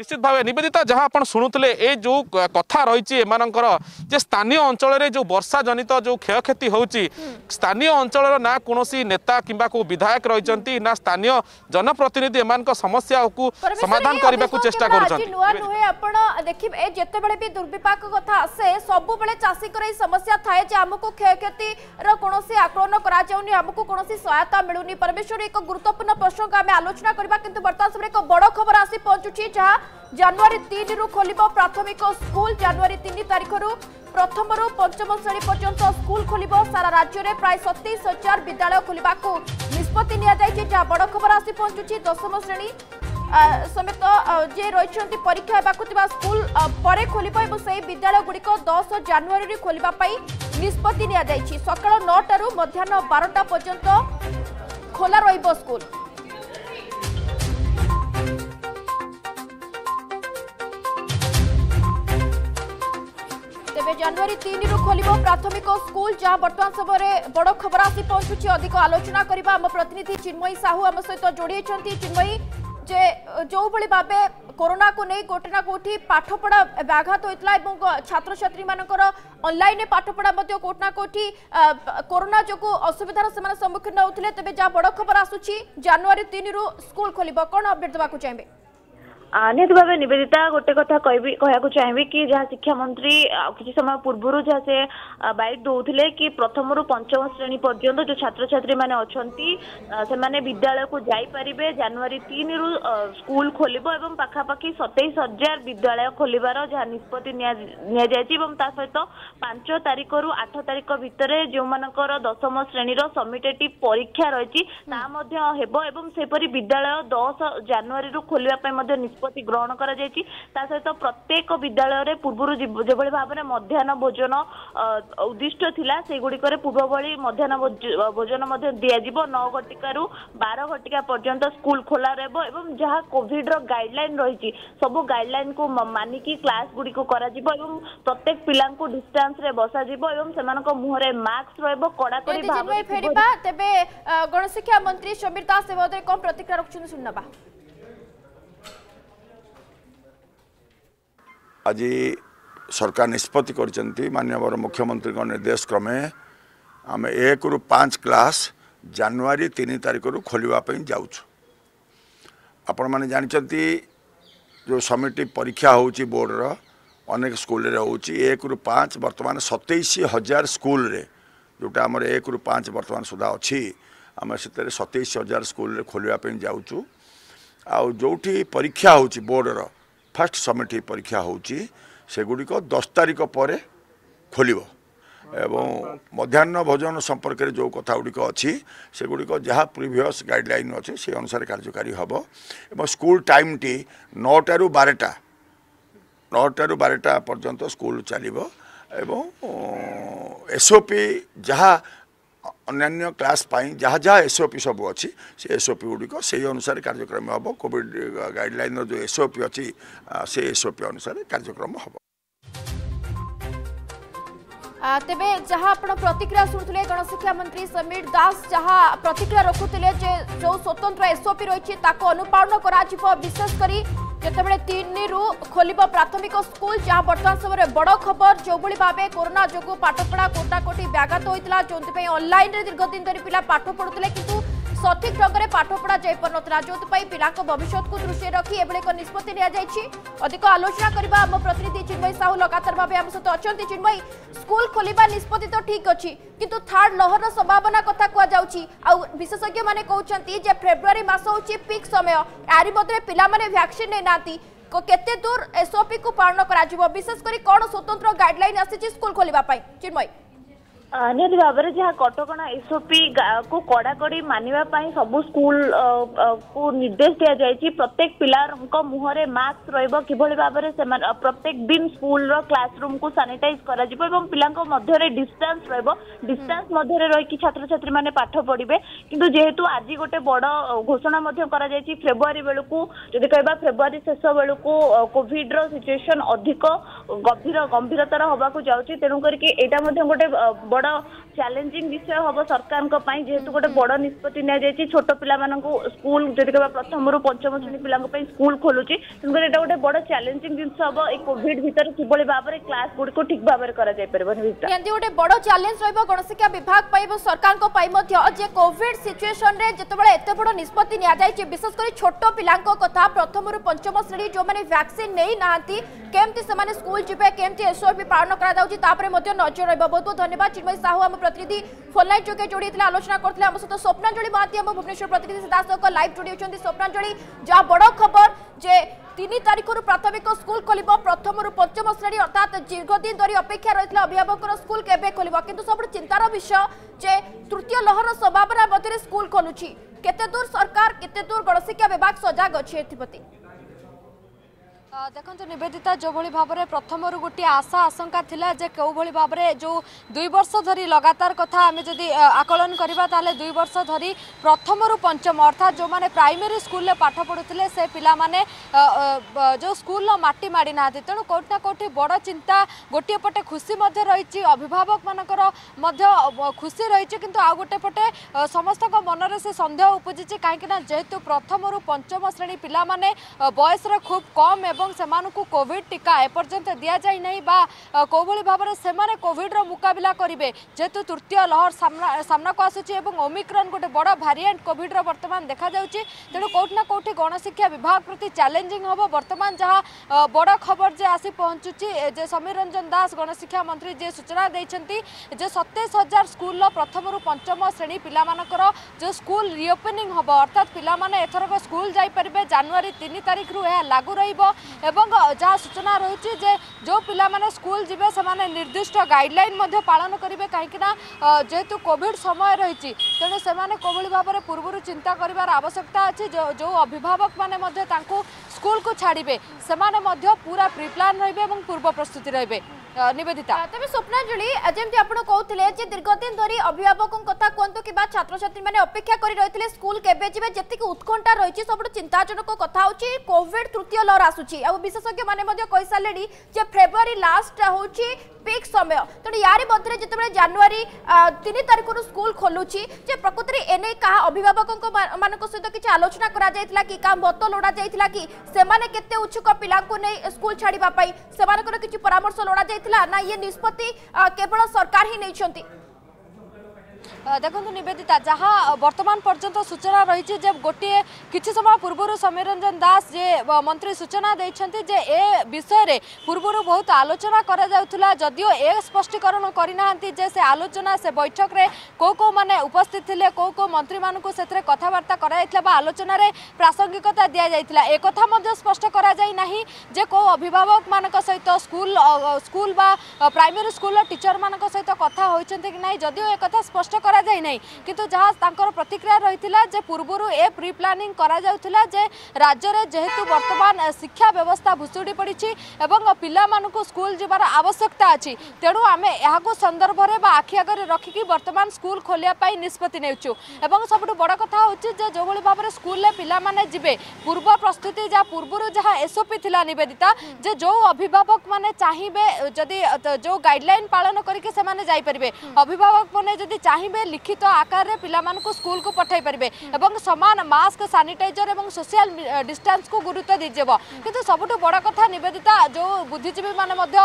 ନିଶ୍ଚିତ ଭାବେ ନିବେଦିତା ଯାହା ଆପଣ ଶୁଣୁଥିଲେ ଏ ଯେଉଁ କଥା ରହିଛି ଏମାନଙ୍କର ଯେ ସ୍ଥାନୀୟ ଅଞ୍ଚଳରେ ଯେଉଁ ବର୍ଷା ଜନିତ ଯେଉଁ କ୍ଷୟକ୍ଷତି ହେଉଛି ସ୍ଥାନୀୟ ଅଞ୍ଚଳର ନା କୌଣସି ନେତା କିମ୍ବା କେଉଁ ବିଧାୟକ ରହିଛନ୍ତି ନା ସ୍ଥାନୀୟ ଜନପ୍ରତିନିଧି ଏମାନଙ୍କ ସମସ୍ୟାକୁ ସମାଧାନ କରିବାକୁ ଚେଷ୍ଟା କରୁଛନ୍ତି ନୂଆ ନୁହେଁ ଆପଣ ଦେଖିବେ ଯେତେବେଳେ ବି ଦୁର୍ବିପାକ କଥା ଆସେ ସବୁବେଳେ ଚାଷୀଙ୍କର ଏଇ ସମସ୍ୟା ଥାଏ ଯେ ଆମକୁ କ୍ଷୟକ୍ଷତିର କୌଣସି ଆକଳନ କରାଯାଉନି ଆମକୁ କୌଣସି ସହାୟତା ମିଳୁନି ପରମେଶ୍ୱର ଏକ ଗୁରୁତ୍ୱପୂର୍ଣ୍ଣ ପ୍ରସଙ୍ଗ ଆମେ ଆଲୋଚନା କରିବା କିନ୍ତୁ ବର୍ତ୍ତମାନ ସମୟରେ ଏକ ବଡ଼ ଖବର ଆସି ପହଞ୍ଚୁଛି ଯାହା ଜାନୁଆରୀ ତିନିରୁ ଖୋଲିବ ପ୍ରାଥମିକ ସ୍କୁଲ ଜାନୁଆରୀ ତିନି ତାରିଖରୁ ପ୍ରଥମରୁ ପଞ୍ଚମ ଶ୍ରେଣୀ ପର୍ଯ୍ୟନ୍ତ ସ୍କୁଲ ଖୋଲିବ ସାରା ରାଜ୍ୟରେ ପ୍ରାୟ ସତେଇଶ ହଜାର ବିଦ୍ୟାଳୟ ଖୋଲିବାକୁ ନିଷ୍ପତ୍ତି ନିଆଯାଇଛି ଯାହା ବଡ଼ ଖବର ଆସି ପହଞ୍ଚୁଛି ଦଶମ ଶ୍ରେଣୀ ସମେତ ଯିଏ ରହିଛନ୍ତି ପରୀକ୍ଷା ହେବାକୁ ଥିବା ସ୍କୁଲ ପରେ ଖୋଲିବ ଏବଂ ସେହି ବିଦ୍ୟାଳୟଗୁଡ଼ିକ ଦଶ ଜାନୁଆରୀରେ ଖୋଲିବା ପାଇଁ ନିଷ୍ପତ୍ତି ନିଆଯାଇଛି ସକାଳ ନଅଟାରୁ ମଧ୍ୟାହ୍ନ ବାରଟା ପର୍ଯ୍ୟନ୍ତ ଖୋଲା ରହିବ ସ୍କୁଲ ତେବେ ଜାନୁଆରୀ ତିନିରୁ ଖୋଲିବ ପ୍ରାଥମିକ ସ୍କୁଲ ଯାହା ବର୍ତ୍ତମାନ ସମୟରେ ବଡ଼ ଖବର ଆସି ପହଞ୍ଚୁଛି ଅଧିକ ଆଲୋଚନା କରିବା ଆମ ପ୍ରତିନିଧି ଚିନ୍ମୟୀ ସାହୁ ଆମ ସହିତ ଯୋଡ଼ି ହୋଇଛନ୍ତି ଚିନ୍ମୟୀ ଯେ ଯେଉଁଭଳି ଭାବେ କରୋନାକୁ ନେଇ ଗୋଟେ ନା କେଉଁଠି ପାଠପଢ଼ା ବ୍ୟାଘାତ ହୋଇଥିଲା ଏବଂ ଛାତ୍ରଛାତ୍ରୀମାନଙ୍କର ଅନଲାଇନ୍ରେ ପାଠପଢ଼ା ମଧ୍ୟ କେଉଁଠି ନା କେଉଁଠି କରୋନା ଯୋଗୁଁ ଅସୁବିଧାର ସେମାନେ ସମ୍ମୁଖୀନ ହେଉଥିଲେ ତେବେ ଯାହା ବଡ଼ ଖବର ଆସୁଛି ଜାନୁଆରୀ ତିନିରୁ ସ୍କୁଲ ଖୋଲିବ କ'ଣ ଅପଡେଟ୍ ଦେବାକୁ ଚାହିଁବେ ନିହାତି ଭାବେ ନିବେଦିତା ଗୋଟେ କଥା କହିବି କହିବାକୁ ଚାହିଁବି କି ଯାହା ଶିକ୍ଷାମନ୍ତ୍ରୀ କିଛି ସମୟ ପୂର୍ବରୁ ଯାହା ସେ ବାଇକ୍ ଦଉଥିଲେ କି ପ୍ରଥମରୁ ପଞ୍ଚମ ଶ୍ରେଣୀ ପର୍ଯ୍ୟନ୍ତ ଯୋଉ ଛାତ୍ରଛାତ୍ରୀମାନେ ଅଛନ୍ତି ସେମାନେ ବିଦ୍ୟାଳୟକୁ ଯାଇପାରିବେ ଜାନୁଆରୀ ତିନିରୁ ସ୍କୁଲ ଖୋଲିବ ଏବଂ ପାଖାପାଖି ସତେଇଶ ହଜାର ବିଦ୍ୟାଳୟ ଖୋଲିବାର ଯାହା ନିଷ୍ପତ୍ତି ନିଆଯାଇଛି ଏବଂ ତା ସହିତ ପାଞ୍ଚ ତାରିଖରୁ ଆଠ ତାରିଖ ଭିତରେ ଯେଉଁମାନଙ୍କର ଦଶମ ଶ୍ରେଣୀର ସମିଟେଟିଭ୍ ପରୀକ୍ଷା ରହିଛି ତାହା ମଧ୍ୟ ହେବ ଏବଂ ସେପରି ବିଦ୍ୟାଳୟ ଦଶ ଜାନୁଆରୀରୁ ଖୋଲିବା ପାଇଁ ମଧ୍ୟ ନିଷ୍ପତ୍ତି ଗ୍ରହଣ କରାଯାଇଛି ତା ସହିତ ପ୍ରତ୍ୟେକ ବିଦ୍ୟାଳୟରେ ପୂର୍ବରୁ ଯେଭଳି ଭାବରେ ମଧ୍ୟାହ୍ନ ଭୋଜନ ଉଦ୍ଦିଷ୍ଟ ଥିଲା ସେଗୁଡ଼ିକରେ ପୂର୍ବଭଳି ମଧ୍ୟାହ୍ନ ଭୋଜନ ମଧ୍ୟ ଦିଆଯିବ ନଅ ଘଟିକାରୁ ବାର ଘଟିକା ପର୍ଯ୍ୟନ୍ତ ସ୍କୁଲ ଖୋଲା ରହିବ ଏବଂ ଯାହା କୋଭିଡର ଗାଇଡଲାଇନ ରହିଛି ସବୁ ଗାଇଡଲାଇନକୁ ମାନିକି କ୍ଲାସ ଗୁଡ଼ିକୁ କରାଯିବ ଏବଂ ପ୍ରତ୍ୟେକ ପିଲାଙ୍କୁ ଡିଷ୍ଟାନ୍ସରେ ବସାଯିବ ଏବଂ ସେମାନଙ୍କ ମୁହଁରେ ମାସ୍କ ରହିବ କଡ଼ାକଡ଼ି ଭାବରେ ଫେରିବା ତେବେ ଗଣଶିକ୍ଷା ମନ୍ତ୍ରୀ ସମୀର ଦାସ ଏ ବାବଦରେ କ'ଣ ପ୍ରତିକ୍ରିୟା ରଖୁଛନ୍ତି ଶୁଣିନେବା ଆଜି ସରକାର ନିଷ୍ପତ୍ତି କରିଛନ୍ତି ମାନ୍ୟବର ମୁଖ୍ୟମନ୍ତ୍ରୀଙ୍କ ନିର୍ଦ୍ଦେଶ କ୍ରମେ ଆମେ ଏକରୁ ପାଞ୍ଚ କ୍ଲାସ୍ ଜାନୁଆରୀ ତିନି ତାରିଖରୁ ଖୋଲିବା ପାଇଁ ଯାଉଛୁ ଆପଣମାନେ ଜାଣିଛନ୍ତି ଯେଉଁ ସମିଟି ପରୀକ୍ଷା ହେଉଛି ବୋର୍ଡ଼ର ଅନେକ ସ୍କୁଲରେ ହେଉଛି ଏକରୁ ପାଞ୍ଚ ବର୍ତ୍ତମାନ ସତେଇଶ ହଜାର ସ୍କୁଲରେ ଯେଉଁଟା ଆମର ଏକରୁ ପାଞ୍ଚ ବର୍ତ୍ତମାନ ସୁଦ୍ଧା ଅଛି ଆମେ ସେଥିରେ ସତେଇଶ ହଜାର ସ୍କୁଲରେ ଖୋଲିବା ପାଇଁ ଯାଉଛୁ ଆଉ ଯେଉଁଠି ପରୀକ୍ଷା ହେଉଛି ବୋର୍ଡ଼ର ଫାଷ୍ଟ ସମିଟ୍ ପରୀକ୍ଷା ହେଉଛି ସେଗୁଡ଼ିକ ଦଶ ତାରିଖ ପରେ ଖୋଲିବ ଏବଂ ମଧ୍ୟାହ୍ନ ଭୋଜନ ସମ୍ପର୍କରେ ଯେଉଁ କଥା ଗୁଡ଼ିକ ଅଛି ସେଗୁଡ଼ିକ ଯାହା ପ୍ରିଭିଅସ୍ ଗାଇଡ଼ଲାଇନ୍ ଅଛି ସେ ଅନୁସାରେ କାର୍ଯ୍ୟକାରୀ ହେବ ଏବଂ ସ୍କୁଲ୍ ଟାଇମ୍ଟି ନଅଟାରୁ ବାରଟା ନଅଟାରୁ ବାରଟା ପର୍ଯ୍ୟନ୍ତ ସ୍କୁଲ୍ ଚାଲିବ ଏବଂ ପି ଯାହା अन्न्य क्लास जहाँ जहाँ एसओपी सब अच्छी से एसओपी अनुसार कार्यक्रम हम कॉविड गाइडलाइन जो एसओपी अच्छी से एसओपी अनुसार कार्यक्रम हम तेज जहाँ आतिक्रिया शुणुते गणशिक्षा मंत्री समीर दास जहाँ प्रतिक्रिया रखुते जो स्वतंत्र एसओपी रही अनुपालन विशेषकर যেতবে তিনি খোল প্রাথমিক স্কুল যা বর্তমান সময় বড় খবর যেভাবে ভাবে করোনা যোগ পাঠপড়া কোটাকোটি ব্যাঘাত হয়েছিল যে অনলাইন দীর্ঘদিন ধরে পিলা পাঠ পড়ুলে কিন্তু সঠিক ঢঙ্গে পাঠ পড়া যাইপারা যে পিলাঙ্ ভবিষ্যৎকু দৃষ্টি রাখি এভাবে এক নিষ্পতি নিয়েছে অধিক আলোচনা করা আম প্রতিনিধি চিন্ময়ী সাহু লগাতার ভাবে আম সহ অনেক চিন্ময়ী স্কুল খোলা নিষ্পতি তো ঠিক অছি কিন্তু থার্ড লহর সম্ভাবনা কথা কুযাচ্ছি আশেষজ্ঞ মানে কৌঁচ যে ফেব্রুয়ারি মাস হচ্ছে পিক সময় এর মধ্যে পিলা মানে ভ্যাকসিন নেই না কেতে দূর এসওপি কু পালন করা বিশেষ করে কোণ স্বতন্ত্র গাইডলাইন আসছে স্কুল খোলা চিন্ময় ନିହାତି ଭାବରେ ଯାହା କଟକଣା ଏସ୍ଓପି କୁ କଡ଼ାକଡ଼ି ମାନିବା ପାଇଁ ସବୁ ସ୍କୁଲ କୁ ନିର୍ଦ୍ଦେଶ ଦିଆଯାଇଛି ପ୍ରତ୍ୟେକ ପିଲାଙ୍କ ମୁହଁରେ ମାସ୍କ ରହିବ କିଭଳି ଭାବରେ ସେମାନେ ପ୍ରତ୍ୟେକ ଦିନ ସ୍କୁଲର କ୍ଲାସରୁମ୍କୁ ସାନିଟାଇଜ କରାଯିବ ଏବଂ ପିଲାଙ୍କ ମଧ୍ୟରେ ଡିଷ୍ଟାନ୍ସ ରହିବ ଡିଷ୍ଟାନ୍ସ ମଧ୍ୟରେ ରହିକି ଛାତ୍ରଛାତ୍ରୀମାନେ ପାଠ ପଢିବେ କିନ୍ତୁ ଯେହେତୁ ଆଜି ଗୋଟେ ବଡ଼ ଘୋଷଣା ମଧ୍ୟ କରାଯାଇଛି ଫେବୃଆରୀ ବେଳକୁ ଯଦି କହିବା ଫେବୃଆରୀ ଶେଷ ବେଳକୁ କୋଭିଡର ସିଚୁଏସନ ଅଧିକ ଗଭୀର ଗମ୍ଭୀରତର ହେବାକୁ ଯାଉଛି ତେଣୁ କରିକି ଏଇଟା ମଧ୍ୟ ଗୋଟେ ବଡ଼ ବଡ଼ চ্যালেঞ্জিং ବିଷୟ ହବ ସରକାରଙ୍କ ପାଇଁ ଯେହେତୁ ଗୋଟେ ବଡ଼ ନିଷ୍ପତ୍ତି ନିଆଯାଇଛି ଛୋଟ ପିଲାମାନଙ୍କୁ ସ୍କୁଲ ଯଦି କହିବା ପ୍ରଥମରୁ ପଞ୍ଚମ ଶ୍ରେଣୀ ପିଲାଙ୍କ ପାଇଁ ସ୍କୁଲ ଖୋଲୁଛି ତେଣୁକରି ଏଇଟା ଗୋଟେ ବଡ଼ ଚ୍ୟାଲେଞ୍ଜିଂ ଜିନିଷ ହବ ଏଇ କୋଭିଡ ଭିତରେ କିଭଳି ଭାବରେ କ୍ଲାସ ଗୁଡ଼ିକୁ ଠିକ ଭାବରେ କରାଯାଇପାରିବନି ଏମିତି ଗୋଟେ ବଡ଼ ଚ୍ୟାଲେଞ୍ଜ ରହିବ ଗଣଶିକ୍ଷା ବିଭାଗ ପାଇଁ ଏବଂ ସରକାରଙ୍କ ପାଇଁ ମଧ୍ୟ ଯେ କୋଭିଡ ସିଚୁଏସନରେ ଯେତେବେଳେ ଏତେ ବଡ଼ ନିଷ୍ପତ୍ତି ନିଆଯାଇଛି ବିଶେଷ କରି ଛୋଟ ପିଲାଙ୍କ କଥା ପ୍ରଥମରୁ ପଞ୍ଚମ ଶ୍ରେଣୀ ଯେଉଁମାନେ ଭ୍ୟାକ୍ସିନ ନେଇନାହାନ୍ତି କେମିତି ସେମାନେ ସ୍କୁଲ ଯିବେ କେମିତି ଏସ୍ଓପି ପାଳନ କରାଯାଉଛି ତାପରେ ମଧ୍ୟ ନଜର ରହିବ ବହୁତ ବହୁତ ଧନ୍ୟବାଦ ଉମେଶ ସାହୁ ଆମ ପ୍ରତିନିଧି ଫୋନ୍ ଯୋଗେ ଯୋଡ଼ିଥିଲେ ଆଲୋଚନା କରୁଥିଲେ ଆମ ସହିତ ସ୍ୱପ୍ନାଞ୍ଜଳି ମହାନ୍ତି ଆମ ଭୁବନେଶ୍ୱର ପ୍ରତିନିଧି ସିଧାସଳଖ ଲାଇଭ୍ ଯୋଡ଼ି ଅଛନ୍ତି ସ୍ୱପ୍ନାଞ୍ଜଳି ଯାହା ବଡ଼ ଖବର ଯେ ତିନି ତାରିଖରୁ ପ୍ରାଥମିକ ସ୍କୁଲ ଖୋଲିବ ପ୍ରଥମରୁ ପଞ୍ଚମ ଶ୍ରେଣୀ ଅର୍ଥାତ୍ ଦୀର୍ଘଦିନ ଧରି ଅପେକ୍ଷା ରହିଥିଲା ଅଭିଭାବକର ସ୍କୁଲ କେବେ ଖୋଲିବ କିନ୍ତୁ ସବୁଠୁ ଚିନ୍ତାର ବିଷୟ ଯେ ତୃତୀୟ ଲହର ସମ୍ଭାବନା ମଧ୍ୟରେ ସ୍କୁଲ ଖୋଲୁଛି କେତେ ଦୂର ସରକାର କେତେ ଦୂର ଗଣଶିକ୍ଷା ବିଭାଗ ସଜାଗ ଅଛି ଏଥିପ୍ରତି ଦେଖନ୍ତୁ ନିବେଦିତା ଯେଉଁଭଳି ଭାବରେ ପ୍ରଥମରୁ ଗୋଟିଏ ଆଶା ଆଶଙ୍କା ଥିଲା ଯେ କେଉଁଭଳି ଭାବରେ ଯେଉଁ ଦୁଇ ବର୍ଷ ଧରି ଲଗାତାର କଥା ଆମେ ଯଦି ଆକଳନ କରିବା ତାହେଲେ ଦୁଇ ବର୍ଷ ଧରି ପ୍ରଥମରୁ ପଞ୍ଚମ ଅର୍ଥାତ୍ ଯେଉଁମାନେ ପ୍ରାଇମେରୀ ସ୍କୁଲରେ ପାଠ ପଢ଼ୁଥିଲେ ସେ ପିଲାମାନେ ଯେଉଁ ସ୍କୁଲର ମାଟି ମାଡ଼ି ନାହାନ୍ତି ତେଣୁ କେଉଁଠି ନା କେଉଁଠି ବଡ଼ ଚିନ୍ତା ଗୋଟିଏ ପଟେ ଖୁସି ମଧ୍ୟ ରହିଛି ଅଭିଭାବକମାନଙ୍କର ମଧ୍ୟ ଖୁସି ରହିଛି କିନ୍ତୁ ଆଉ ଗୋଟେ ପଟେ ସମସ୍ତଙ୍କ ମନରେ ସେ ସନ୍ଦେହ ଉପୁଜିଛି କାହିଁକିନା ଯେହେତୁ ପ୍ରଥମରୁ ପଞ୍ଚମ ଶ୍ରେଣୀ ପିଲାମାନେ ବୟସର ଖୁବ୍ କମ୍ ଏବଂ এবং সেমানুকু কোভিড টিকা এপর্যন্ত দিয়া যাই নাই বা কোভলি ভাবে সেমানে কোভিডর মুকাবিলা করিবে যেহেতু তৃতীয় লহর সামনা সামনাকু আসুচি এবং ওমিক্রন গোটে বড় ভারিয়েন্ট কোভিডর বর্তমান দেখা যাচ্ছে তেমন কোটি না কোটি গণশিক্ষা বিভাগ প্রতি চ্যালেঞ্জিং হব বর্তমান যা বড় খবর যে আসি পৌঁছুচি যে সমীর রঞ্জন দাস গণশিক্ষা মন্ত্রী যে সূচনা দিয়েছেন যে সতেশ হাজার স্কুলর প্রথমর পঞ্চম শ্রেণী পিলামানকর যে স্কুল রিওপেনিং হব অর্থাৎ পিলামানে এথরক স্কুল যাইপারিবে জানুয়ারি তিন তারিখর লাগু রহব ଏବଂ ଯାହା ସୂଚନା ରହିଛି ଯେ ଯେଉଁ ପିଲାମାନେ ସ୍କୁଲ ଯିବେ ସେମାନେ ନିର୍ଦ୍ଦିଷ୍ଟ ଗାଇଡ଼ଲାଇନ୍ ମଧ୍ୟ ପାଳନ କରିବେ କାହିଁକିନା ଯେହେତୁ କୋଭିଡ୍ ସମୟ ରହିଛି ତେଣୁ ସେମାନେ କୋଭିଡ଼ ଭାବରେ ପୂର୍ବରୁ ଚିନ୍ତା କରିବାର ଆବଶ୍ୟକତା ଅଛି ଯେଉଁ ଅଭିଭାବକମାନେ ମଧ୍ୟ ତାଙ୍କୁ ସ୍କୁଲକୁ ଛାଡ଼ିବେ ସେମାନେ ମଧ୍ୟ ପୁରା ପ୍ରିପ୍ଲାନ୍ ରହିବେ ଏବଂ ପୂର୍ବ ପ୍ରସ୍ତୁତି ରହିବେ ନିବେଦିତା ତେବେ ସ୍ୱପ୍ନାଞ୍ଜଳି ଯେମିତି ଆପଣ କହୁଥିଲେ ଯେ ଦୀର୍ଘ ଦିନ ଧରି ଅଭିଭାବକଙ୍କ କଥା କୁହନ୍ତୁ କିମ୍ବା ଛାତ୍ରଛାତ୍ରୀମାନେ ଅପେକ୍ଷା କରି ରହିଥିଲେ ସ୍କୁଲ କେବେ ଯିବେ ଯେତିକି ଉତ୍କଣ୍ଠା ରହିଛି ସବୁଠୁ ଚିନ୍ତାଜନକ କଥା ହେଉଛି କୋଭିଡ ତୃତୀୟ ଲହର ଆସୁଛି ଆଉ ବିଶେଷଜ୍ଞମାନେ ମଧ୍ୟ କହିସାରିଲେଣି ଯେ ଫେବୃଆରୀ ଲାଷ୍ଟ ହେଉଛି ପିକ୍ ସମୟ ତେଣୁ ୟାରି ମଧ୍ୟରେ ଯେତେବେଳେ ଜାନୁଆରୀ ତିନି ତାରିଖରୁ ସ୍କୁଲ ଖୋଲୁଛି ଯେ ପ୍ରକୃତରେ ଏନେଇ କାହା ଅଭିଭାବକଙ୍କ ମାନଙ୍କ ସହିତ କିଛି ଆଲୋଚନା କରାଯାଇଥିଲା କି କାହା ମତ ଲୋଡ଼ାଯାଇଥିଲା କି ସେମାନେ କେତେ ଉତ୍ସୁକ ପିଲାଙ୍କୁ ନେଇ ସ୍କୁଲ ଛାଡ଼ିବା ପାଇଁ ସେମାନଙ୍କର କିଛି ପରାମର୍ଶ ଲୋଡ଼ାଯାଇଥିଲା না ইয়ে নিষ্পতি কেবল সরকার হি নেই দেখুন নিবেদিতা যা বর্তমান পর্যন্ত সূচনা রয়েছে যে গোটিয়ে কিছু সময় পূর্বর সমীরঞ্জন দাস যে মন্ত্রী সূচনা দিয়েছেন যে এ বিষয়ে পূর্ব বহু আলোচনা করা যাওয়া যদিও এ স্পষ্টীকরণ করে না যে সে আলোচনা সে বৈঠকরে কেউ কেউ মানে উপস্থিত লে কেউ কেউ মন্ত্রী মানুষ সেতরে কথাবার্তা করা বা আলোচনার প্রাসঙ্গিকতা দিয়া যাই একথা স্পষ্ট করা যাই না যে কেউ অভিভাবক মানক সহিত স্কুল স্কুল বা প্রাইমেরি স্কুল টিচর মানক সহ কথা হয়েছেন কি না যদিও একথা স্পষ্ট করা করা কিন্তু যা তাঁর প্রতিক্রিয়া রয়েছে যে পূর্বর এ প্রি প্লানিং করা যাচ্ছিল যে রাজ্যের যেহেতু বর্তমান শিক্ষা ব্যবস্থা ভুষুড়ি পড়ছে এবং পিলামানকু স্কুল যাবার আবশ্যকতা আছে তেণু আমি এখন সন্দর্ভে বা আখি আগে রক্ষি বর্তমান স্কুল খোলা নিষ্পতি নেছু এবং সবুঠু বড় কথা হচ্ছে যে যেভাবে ভাবে স্কুলে পিলামানে যাবে পূর্ব প্রস্তুতি যা পূর্বর যা এসওপি লা নিবেদিতা যে যে অভিভাবক মানে চাহিবে যদি যে গাইডলাইন পালন করি সে যাইপারে অভিভাবক মানে যদি চাহিবে ଭାବରେ ଲିଖିତ ଆକାରରେ ପିଲାମାନଙ୍କୁ ସ୍କୁଲକୁ ପଠାଇ ପାରିବେ ଏବଂ ସମାନ ମାସ୍କ ସାନିଟାଇଜର ଏବଂ ସୋସିଆଲ ଡିଷ୍ଟାନ୍ସକୁ ଗୁରୁତ୍ୱ ଦିଆଯିବ କିନ୍ତୁ ସବୁଠୁ ବଡ଼ କଥା ନିବେଦିତା ଯେଉଁ ବୁଦ୍ଧିଜୀବୀମାନେ ମଧ୍ୟ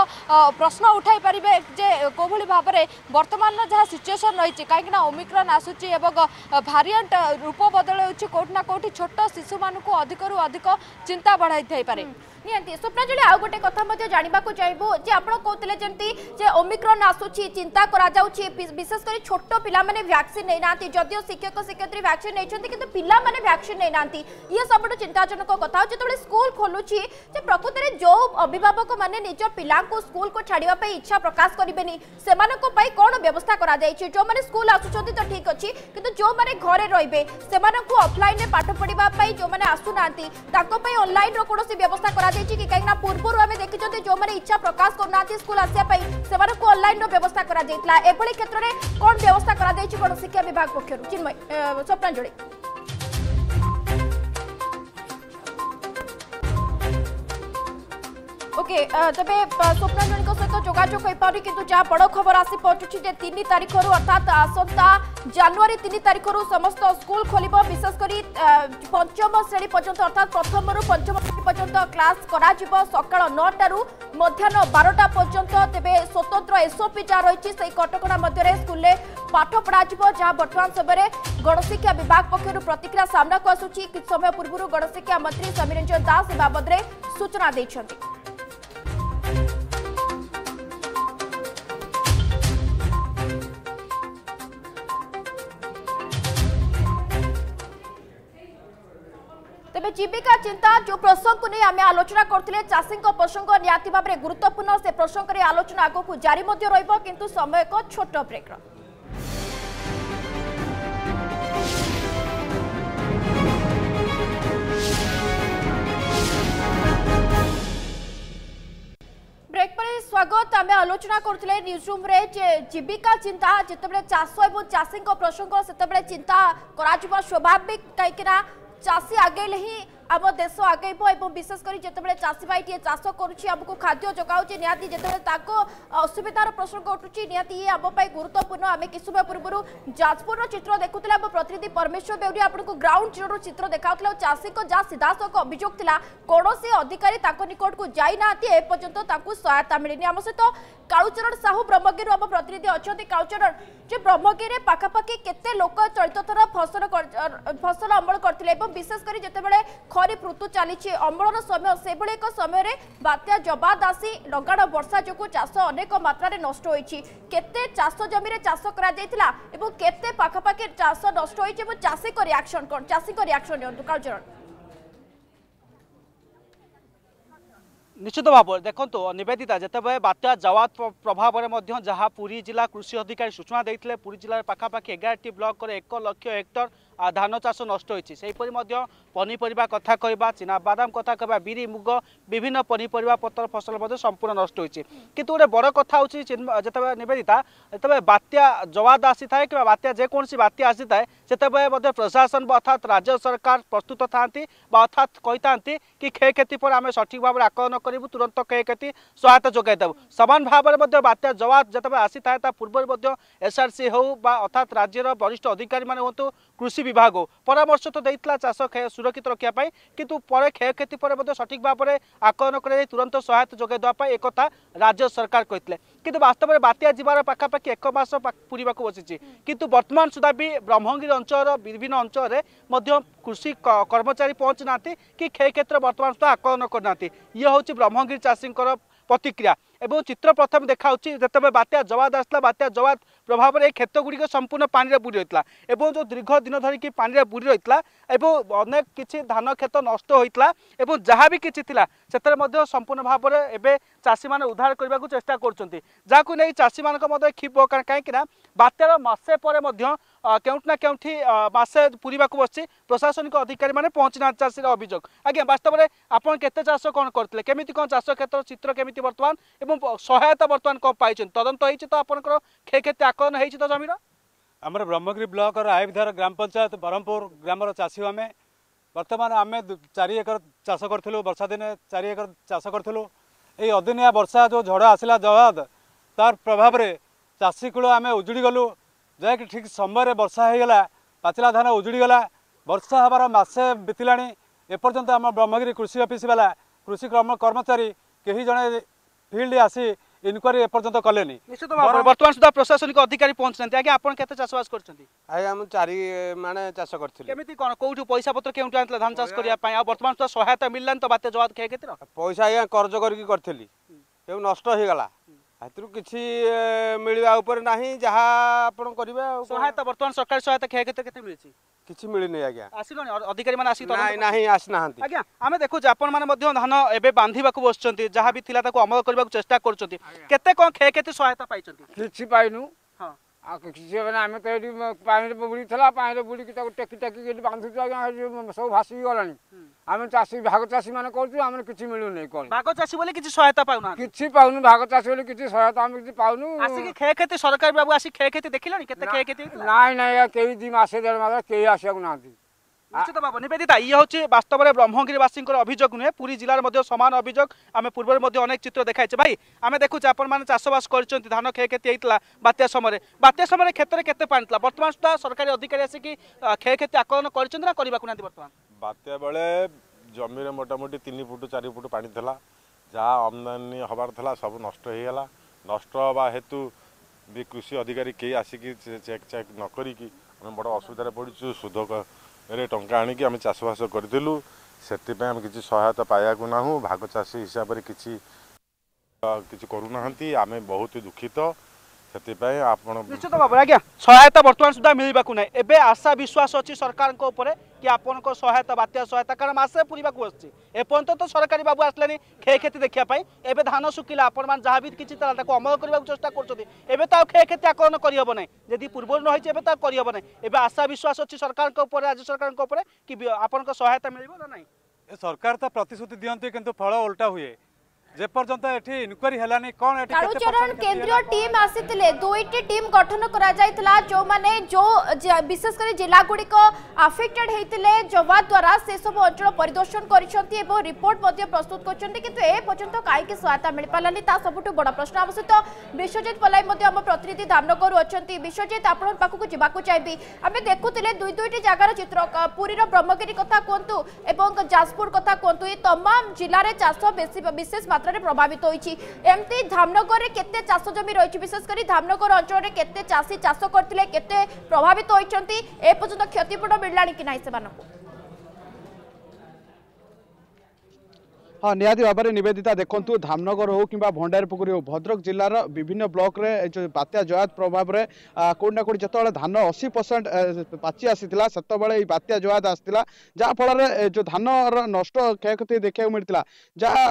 ପ୍ରଶ୍ନ ଉଠାଇ ପାରିବେ ଯେ କେଉଁଭଳି ଭାବରେ ବର୍ତ୍ତମାନର ଯାହା ସିଚୁଏସନ୍ ରହିଛି କାହିଁକିନା ଓମିକ୍ରନ୍ ଆସୁଛି ଏବଂ ଭାରିଏଣ୍ଟ ରୂପ ବଦଳ ହେଉଛି କେଉଁଠି ନା କେଉଁଠି ଛୋଟ ଶିଶୁମାନଙ୍କୁ ଅଧିକରୁ ଅଧିକ ଚିନ୍ତା ବଢ଼ାଇ ଥାଇପାରେ ନିହାତି ସ୍ୱପ୍ନାଞ୍ଜଳି ଆଉ ଗୋଟେ କଥା ମଧ୍ୟ ଜାଣିବାକୁ ଚାହିଁବୁ ଯେ ଆପଣ କହୁଥିଲେ ଯେମିତି ଯେ ଓମିକ୍ରନ୍ ଆସୁଛି ଚିନ୍ତା କରାଯାଉଛି ବିଶେଷ କରି ଛୋଟ ପିଲାମାନେ ଭ୍ୟାକ୍ସିନ୍ ନେଇନାହାନ୍ତି ଯଦିଓ ଶିକ୍ଷକ ଶିକ୍ଷୟତ୍ରୀ ଭ୍ୟାକ୍ସିନ୍ ନେଇଛନ୍ତି କିନ୍ତୁ ପିଲାମାନେ ଭ୍ୟାକ୍ସିନ୍ ନେଇନାହାନ୍ତି ଇଏ ସବୁଠୁ ଚିନ୍ତାଜନକ କଥା ଆଉ ଯେତେବେଳେ ସ୍କୁଲ ଖୋଲୁଛି ଯେ ପ୍ରକୃତରେ ଯେଉଁ ଅଭିଭାବକମାନେ ନିଜ ପିଲାଙ୍କୁ ସ୍କୁଲକୁ ଛାଡ଼ିବା ପାଇଁ ଇଚ୍ଛା ପ୍ରକାଶ କରିବେନି ସେମାନଙ୍କ ପାଇଁ କ'ଣ ବ୍ୟବସ୍ଥା କରାଯାଇଛି ଯେଉଁମାନେ ସ୍କୁଲ ଆସୁଛନ୍ତି ତ ଠିକ୍ ଅଛି କିନ୍ତୁ ଯେଉଁମାନେ ଘରେ ରହିବେ ସେମାନଙ୍କୁ ଅଫଲାଇନ୍ରେ ପାଠ ପଢ଼ିବା ପାଇଁ ଯେଉଁମାନେ ଆସୁନାହାନ୍ତି ତାଙ୍କ ପାଇଁ ଅନଲାଇନ୍ର କୌଣସି ବ୍ୟବସ୍ଥା କରାଯାଇଛି କରାଯାଇଛି କି କାହିଁକିନା ପୂର୍ବରୁ ଆମେ ଦେଖିଛନ୍ତି ଯେଉଁମାନେ ଇଚ୍ଛା ପ୍ରକାଶ କରୁନାହାନ୍ତି ସ୍କୁଲ ଆସିବା ପାଇଁ ସେମାନଙ୍କୁ ଅନଲାଇନର ବ୍ୟବସ୍ଥା କରାଯାଇଥିଲା ଏଭଳି କ୍ଷେତ୍ରରେ କ'ଣ ବ୍ୟବସ୍ଥା କରାଯାଇଛି କ'ଣ ଶିକ୍ଷା ବିଭାଗ ପକ୍ଷରୁ ଚିନ୍ମୟ ସ୍ୱପ୍ନାଞ୍ଜଳି ଓକେ ତେବେ ସ୍ୱପ୍ନାଞ୍ଜଳିଙ୍କ ସହିତ ଯୋଗାଯୋଗ ହୋଇପାରୁନି କିନ୍ତୁ ଯାହା ବଡ଼ ଖବର ଆସି ପହଞ୍ଚୁଛି ଯେ ତିନି ତାରିଖରୁ ଅର୍ଥାତ୍ ଆସନ୍ତା ଜାନୁଆରୀ ତିନି ତାରିଖରୁ ସମସ୍ତ ସ୍କୁଲ ଖୋଲିବ ବିଶେଷ କରି ପଞ୍ଚମ ଶ୍ରେଣୀ ପର୍ଯ୍ୟନ୍ତ ଅର୍ଥାତ୍ ପ୍ରଥମରୁ ପଞ୍ଚମ ଶ୍ରେଣୀ ପର୍ଯ୍ୟନ୍ତ କ୍ଲାସ୍ କରାଯିବ ସକାଳ ନଅଟାରୁ ମଧ୍ୟାହ୍ନ ବାରଟା ପର୍ଯ୍ୟନ୍ତ ତେବେ ସ୍ୱତନ୍ତ୍ର ଏସ୍ଓପି ଯାହା ରହିଛି ସେହି କଟକଣା ମଧ୍ୟରେ ସ୍କୁଲରେ ପାଠ ପଢ଼ାଯିବ ଯାହା ବର୍ତ୍ତମାନ ସମୟରେ ଗଣଶିକ୍ଷା ବିଭାଗ ପକ୍ଷରୁ ପ୍ରତିକ୍ରିୟା ସାମ୍ନାକୁ ଆସୁଛି କିଛି ସମୟ ପୂର୍ବରୁ ଗଣଶିକ୍ଷା ମନ୍ତ୍ରୀ ସମୀର ଦାସ ଏ ବାବଦରେ ସୂଚନା ଦେଇଛନ୍ତି জীবিকা চিন্তা যে প্রসঙ্গ নিয়ে আমি আলোচনা করলে চাষী প্রসঙ্গ নিহতি ভাবে গুরুত্বপূর্ণ সে প্রসঙ্গে আলোচনা আগুক জারি রহব কিন্তু সময় এক ছোট ব্রেক ব্রেক পরে স্বাগত আমি আলোচনা করলে নিউজরুমে যে জীবিকা চিন্তা যেতবে চাষ এবং চাষী প্রসঙ্গ সেতবে চিন্তা করা স্বাভাবিক কিনা চাষী আগেলে হি আম দেশ আগেব এবং বিশেষ করে যেতবে চাষী ভাইটিয়ে চাষ করুছি আমি খাদ্য যোগাউছে নিহতি যেতবে তাকে অসুবিধার প্রসঙ্গ উঠুছি নিহতি ইয়ে আমি গুরুত্বপূর্ণ আমি কিছু সময় পূর্ব যাজপুর চিত্র দেখুলে আমার প্রতিনিধি পরমেশ্বর বেউরি আপনার গ্রাউন্ড জিরো চিত্র দেখাও চাষী যা সিধাসখ অভিযোগ লা কৌশি অধিকারী তাঁর নিকটক যাই না এপর্যন্ত তাঁর সহায়তা মিলিনি আমার সহ কালুচরণ সাহু ব্রহ্মগিরি আমার প্রতিনিধি অনেক কালুচরণ যে ব্রহ্মগিরি পাখাপাখি কেতে লোক চলিত থর ফসল ফসল অমল করলে এবং বিশেষ করে যেতবে ଖରିଫ ଋତୁ ଚାଲିଛି ଅମଳର ସମୟ ସେଭଳି ଏକ ସମୟରେ ବାତ୍ୟା ଜବାଦାସୀ ଲଗାଣ ବର୍ଷା ଯୋଗୁଁ ଚାଷ ଅନେକ ମାତ୍ରାରେ ନଷ୍ଟ ହୋଇଛି କେତେ ଚାଷ ଜମିରେ ଚାଷ କରାଯାଇଥିଲା ଏବଂ କେତେ ପାଖାପାଖି ଚାଷ ନଷ୍ଟ ହୋଇଛି ଏବଂ ଚାଷୀଙ୍କ ରିଆକ୍ସନ କ'ଣ ଚାଷୀଙ୍କ ରିଆକ୍ସନ ନିଅନ୍ତୁ କାଳଚରଣ নিশ্চিত ভাবে দেখুন নিবেদিতা যেতবে বাত্যা জওয়াত প্রভাবরে মধ্য যা পুরী জেলা কৃষি অধিকারী সূচনা দিয়ে পুরী জেলার পাখাপাখি এগারটি ব্লকরে এক লক্ষ হেক্টর ধান চাষ নষ্ট হয়েছে সেইপরি মধ্য পনিপরিবা কথা কহা চিনাবাদাম কথা কহা বিরি মুগ বিভিন্ন পনিপরিবা পত্র ফসল মধ্যে সম্পূর্ণ নষ্ট হয়েছে কিন্তু গোটে বড় কথা হচ্ছে যেত নিবেদিতা যেত বাত্যা জবাদ আসি থাকে কিংবা বাত্যা যেকোন বাত্যা আসি থাকে সেতবে প্রশাসন বা অর্থাৎ রাজ্য সরকার প্রস্তুত থাকে বা অর্থাৎ কইতান্তি কি ক্ষয়ক্ষতি পরে আমি সঠিক ভাবে আকলন করিবু তুরন্ত ক্ষয়ক্ষতি সহায়তা যোগাই দেব সমান ভাবে বাত্যা জবাদ যেত আসি থাকে তা পূর্বর এসআরসি হোক বা অর্থাৎ রাজ্যের বরিষ্ঠ অধিকারী মানে হুম কৃষি বিভাগ পরামর্শ তো ଦେଇଥିଲା ଚାଷ ସୁରକ୍ଷିତ ରଖିବା ପାଇଁ କିନ୍ତୁ ପରେ କ୍ଷୟକ୍ଷତି ପରେ ମଧ୍ୟ ସଠିକ୍ ଭାବରେ ଆକଳନ କରାଯାଇ ତୁରନ୍ତ ସହାୟତା ଯୋଗାଇ ଦେବା ପାଇଁ ଏକଥା ରାଜ୍ୟ ସରକାର କହିଥିଲେ କିନ୍ତୁ ବାସ୍ତବରେ ବାତ୍ୟା ଯିବାର ପାଖାପାଖି ଏକ ମାସ ପୁରିବାକୁ ବସିଛି କିନ୍ତୁ ବର୍ତ୍ତମାନ ସୁଦ୍ଧା ବି ବ୍ରହ୍ମଗିରି ଅଞ୍ଚଳର ବିଭିନ୍ନ ଅଞ୍ଚଳରେ ମଧ୍ୟ କୃଷି କର୍ମଚାରୀ ପହଞ୍ଚି ନାହାନ୍ତି କି କ୍ଷୟକ୍ଷତିର ବର୍ତ୍ତମାନ ସୁଦ୍ଧା ଆକଳନ କରିନାହାନ୍ତି ଇଏ ହେଉଛି ବ୍ରହ୍ମଗିରି ଚାଷୀଙ୍କର ପ୍ରତିକ୍ରିୟା এবং চিত্র প্রথমে দেখা হচ্ছে যেতবে বাত্যা জওয়াদ আসলা বাত্যা জওয়াদ প্রভাবে এই ক্ষেতগুড়ি সম্পূর্ণ পাঁচে বুড়ি রয়েছে এবং যে দীর্ঘ দিন ধরিকি পাঁচে বুড়ি রয়েছে এবং অনেক কিছু ধান ক্ষেত নষ্ট হয়েছিল এবং যা বি কিছু লা সেতু সম্পূর্ণ ভাবে এবে ଚାଷୀମାନେ ଉଦ୍ଧାର କରିବାକୁ ଚେଷ୍ଟା କରୁଛନ୍ତି ଯାହାକୁ ନେଇ ଚାଷୀମାନଙ୍କ ମଧ୍ୟ କ୍ଷିବ କାହିଁକିନା ବାତ୍ୟାର ମାସେ ପରେ ମଧ୍ୟ କେଉଁଠି ନା କେଉଁଠି ମାସେ ପୁରିବାକୁ ବସିଛି ପ୍ରଶାସନିକ ଅଧିକାରୀମାନେ ପହଞ୍ଚି ନାହାନ୍ତି ଚାଷୀର ଅଭିଯୋଗ ଆଜ୍ଞା ବାସ୍ତବରେ ଆପଣ କେତେ ଚାଷ କ'ଣ କରିଥିଲେ କେମିତି କ'ଣ ଚାଷ କ୍ଷେତ୍ର ଚିତ୍ର କେମିତି ବର୍ତ୍ତମାନ ଏବଂ ସହାୟତା ବର୍ତ୍ତମାନ କ'ଣ ପାଇଛନ୍ତି ତଦନ୍ତ ହେଇଛି ତ ଆପଣଙ୍କର କ୍ଷୟକ୍ଷତି ଆକଳନ ହେଇଛି ତ ଜମିର ଆମର ବ୍ରହ୍ମଗିରି ବ୍ଲକର ଆୟବିଧାର ଗ୍ରାମ ପଞ୍ଚାୟତ ବ୍ରହ୍ମପୁର ଗ୍ରାମର ଚାଷୀ ଆମେ ବର୍ତ୍ତମାନ ଆମେ ଚାରି ଏକର ଚାଷ କରିଥିଲୁ ବର୍ଷା ଦିନେ ଚାରି ଏକର ଚାଷ କରିଥିଲୁ ଏଇ ଅଦିନିଆ ବର୍ଷା ଯେଉଁ ଝଡ଼ ଆସିଲା ଜବାଦ ତାର ପ୍ରଭାବରେ ଚାଷୀକୂଳ ଆମେ ଉଜୁଡ଼ି ଗଲୁ ଯାହାକି ଠିକ୍ ସମୟରେ ବର୍ଷା ହୋଇଗଲା ପାଚିଲା ଧାନ ଉଜୁଡ଼ିଗଲା ବର୍ଷା ହେବାର ମାସେ ବିତିଲାଣି ଏପର୍ଯ୍ୟନ୍ତ ଆମ ବ୍ରହ୍ମଗିରି କୃଷି ଅଫିସ୍ ବାଲା କୃଷି କର୍ମଚାରୀ କେହି ଜଣେ ଫିଲ୍ଡ ଆସି ইনকোয়ারি এপর্যন্ত কলেনি নিশ্চিত বর্তমান সুদ্ধা প্রশাসনিক অধিকারী পৌঁছনাতে আজ্ঞা আপনার কেতে চাষবাস করছেন আজ্ঞা আমি চারি মানে চাষ করছি কেমিতি কোন কোউঠু পয়সা পত্র কেউঠু আনলে ধান চাষ করিয়া পাই আর বর্তমান সুদ্ধা সহায়তা মিললানি তো বাতে জবাব খেয়ে কেতে পয়সা আজ্ঞা কর্জ করিকি করছিলি এবং নষ্ট হয়ে গলা ଏଥିରୁ କିଛି ମିଳିବା ଉପରେ ନାହିଁ ଯାହା ଆପଣ କରିବେ ଆଉ ସହାୟତା ବର୍ତ୍ତମାନ ସରକାରୀ ସହାୟତା କ୍ଷୟକ୍ଷତି କେତେ ମିଳିଛି କିଛି ମିଳିନି ଆଜ୍ଞା ଆସିଲଣି ଅଧିକାରୀ ମାନେ ଆସିକି ନାହିଁ ଆସିନାହାନ୍ତି ଆଜ୍ଞା ଆମେ ଦେଖୁଛୁ ଆପଣମାନେ ମଧ୍ୟ ଧାନ ଏବେ ବାନ୍ଧିବାକୁ ବସିଛନ୍ତି ଯାହା ବି ଥିଲା ତାକୁ ଅମଳ କରିବାକୁ ଚେଷ୍ଟା କରୁଛନ୍ତି କେତେ କ'ଣ କ୍ଷୟକ୍ଷତି ସହାୟତା ପାଇଛନ୍ତି କିଛି ପାଇନୁ ହଁ ଆଉ କିଛି ମାନେ ଆମେ ତ ଏଠି ପାଣିରେ ବୁଡ଼ିଥିଲା ପାଣିରେ ବୁଡ଼ିକି ତାକୁ ଟେକି ଟେକି ଏଠି ବାନ୍ଧୁଛୁ ଆଜ୍ଞା ସବୁ ଗଲାଣି ଆମେ ଚାଷୀ ଭାଗ ଚାଷୀମାନେ କରୁଛୁ ଆମର କିଛି ମିଳୁନି କ'ଣ ଭାଗ ଚାଷୀ ବୋଲି କିଛି ସହାୟତା ପାଉନା କିଛି ପାଉନୁ ଭାଗ ଚାଷୀ ବୋଲି କିଛି ସହାୟତା ଆମେ କିଛି ପାଉନୁ ଆସିକି କ୍ଷୟକ୍ଷତି ସରକାର ବାବୁ ଆସି କ୍ଷୟକ୍ଷତି ଦେଖିଲାଣି କେତେ କ୍ଷୟକ୍ଷତି ନାଇଁ ନାଇଁ କେହି ଦୁଇ ମାସେ ଦେଢ଼ ମାସ କେହି ଆସିବାକୁ ନାହାନ୍ତି ନିଶ୍ଚିତ ଭାବ ନିବେଦିତା ଇଏ ହେଉଛି ବାସ୍ତବରେ ବ୍ରହ୍ମଗିରିବାସୀଙ୍କର ଅଭିଯୋଗ ନୁହେଁ ପୁରୀ ଜିଲ୍ଲାର ମଧ୍ୟ ସମାନ ଅଭିଯୋଗ ଆମେ ପୂର୍ବରୁ ମଧ୍ୟ ଅନେକ ଚିତ୍ର ଦେଖାଇଛେ ଭାଇ ଆମେ ଦେଖୁଛେ ଆପଣମାନେ ଚାଷବାସ କରିଛନ୍ତି ଧାନ କ୍ଷୟକ୍ଷତି ହେଇଥିଲା ବାତ୍ୟା ସମୟରେ ବାତ୍ୟା ସମୟରେ କ୍ଷେତରେ କେତେ ପାଣି ଥିଲା ବର୍ତ୍ତମାନ ସୁଦ୍ଧା ସରକାରୀ ଅଧିକାରୀ ଆସିକି କ୍ଷୟକ୍ଷତି ଆକଳନ କରିଛନ୍ତି ନା କରିବାକୁ ନାହାନ୍ତି ବର୍ତ୍ତମାନ ବାତ୍ୟା ବେଳେ ଜମିରେ ମୋଟାମୋଟି ତିନି ଫୁଟ ଚାରି ଫୁଟ ପାଣି ଥିଲା ଯାହା ଆମଦାନୀ ହେବାର ଥିଲା ସବୁ ନଷ୍ଟ ହେଇଗଲା ନଷ୍ଟ ହେବା ହେତୁ ବି କୃଷି ଅଧିକାରୀ କେହି ଆସିକି ଚେକ୍ ଚେକ୍ ନ କରିକି ଆମେ ବଡ଼ ଅସୁବିଧାରେ ପଡ଼ିଛୁ ସୁଧ ରେ ଟଙ୍କା ଆଣିକି ଆମେ ଚାଷବାସ କରିଥିଲୁ ସେଥିପାଇଁ ଆମେ କିଛି ସହାୟତା ପାଇବାକୁ ନାହୁଁ ଭାଗ ଚାଷୀ ହିସାବରେ କିଛି କିଛି କରୁନାହାନ୍ତି ଆମେ ବହୁତ ଦୁଃଖିତ ସେଥିପାଇଁ ଆପଣ ନିଶ୍ଚିତ ଭାବରେ ଆଜ୍ଞା ସହାୟତା ବର୍ତ୍ତମାନ ସୁଦ୍ଧା ମିଳିବାକୁ ନାହିଁ ଏବେ ଆଶା ବିଶ୍ୱାସ ଅଛି ସରକାରଙ୍କ ଉପରେ କି ଆପଣଙ୍କ ସହାୟତା ବାତ୍ୟା ସହାୟତା କାରଣ ମାସେ ପୁରିବାକୁ ଆସୁଛି ଏପର୍ଯ୍ୟନ୍ତ ତ ସରକାରୀ ବାବୁ ଆସିଲେନି କ୍ଷୟକ୍ଷତି ଦେଖିବା ପାଇଁ ଏବେ ଧାନ ଶୁଖିଲା ଆପଣମାନେ ଯାହା ବି କିଛି ଥିଲା ତାକୁ ଅମଳ କରିବାକୁ ଚେଷ୍ଟା କରୁଛନ୍ତି ଏବେ ତ ଆଉ କ୍ଷୟକ୍ଷତି ଆକଳନ କରିହେବ ନାହିଁ ଯଦି ପୂର୍ବରୁ ରହିଛି ଏବେ ତ ଆଉ କରିହେବ ନାହିଁ ଏବେ ଆଶା ବିଶ୍ୱାସ ଅଛି ସରକାରଙ୍କ ଉପରେ ରାଜ୍ୟ ସରକାରଙ୍କ ଉପରେ କି ଆପଣଙ୍କ ସହାୟତା ମିଳିବ ନା ନାହିଁ ସରକାର ତା ପ୍ରତିଶ୍ରୁତି ଦିଅନ୍ତି କିନ୍ତୁ ଫଳ ଓଲଟା ହୁଏ যেপর্যন্ত এটি ইনকোয়ারি হেলানি কোন এটি কালুচরণ কেন্দ্রীয় টিম আসিতিলে দুইটি টিম গঠন করা যাইতলা যো মানে যো বিশেষ করে জেলা গুড়িক আফেক্টেড হেইতিলে জবাব দ্বারা সে সব অঞ্চল পরিদর্শন করিছন্তি এবং রিপোর্ট মধ্য প্রস্তুত করছন্তি কিন্তু এ পর্যন্ত কাইকি সহায়তা মিলি পালানি তা সবুঠু বড় প্রশ্ন আম সহিত বিশ্বজিৎ পলাই মধ্য আম প্রতিনিধি ধামনগর অছন্তি বিশ্বজিৎ আপনার পাখকু যাওয়া চাইবি আমি দেখুলে দুই দুইটি জায়গার চিত্র পুরীর ব্রহ্মগিরি কথা কুহতু এবং যাজপুর কথা কুহতু এই তমাম জেলার চাষ বেশি বিশেষ মাত্রা ক্ষেত্রে প্রভাবিত হয়েছে এমতি ধামনগরের কেতে চাষ জমি রয়েছে বিশেষ করে ধামনগর অঞ্চলের কেতে চাষী চাষ করলে কেতে প্রভাবিত হয়েছেন এপর্যন্ত ক্ষতিপূরণ মিললা কি না সে ହଁ ନିହାତି ଭାବରେ ନିବେଦିତା ଦେଖନ୍ତୁ ଧାମନଗର ହେଉ କିମ୍ବା ଭଣ୍ଡାରୀପୋଖରୀ ହେଉ ଭଦ୍ରକ ଜିଲ୍ଲାର ବିଭିନ୍ନ ବ୍ଲକରେ ଯେଉଁ ବାତ୍ୟା ଜୟାତ ପ୍ରଭାବରେ କେଉଁଠି ନା କେଉଁଠି ଯେତେବେଳେ ଧାନ ଅଶୀ ପରସେଣ୍ଟ ପାଚି ଆସିଥିଲା ସେତେବେଳେ ଏଇ ବାତ୍ୟା ଜୟାତ ଆସିଥିଲା ଯାହାଫଳରେ ଯେଉଁ ଧାନର ନଷ୍ଟ କ୍ଷୟକ୍ଷତି ଦେଖିବାକୁ ମିଳିଥିଲା ଯାହା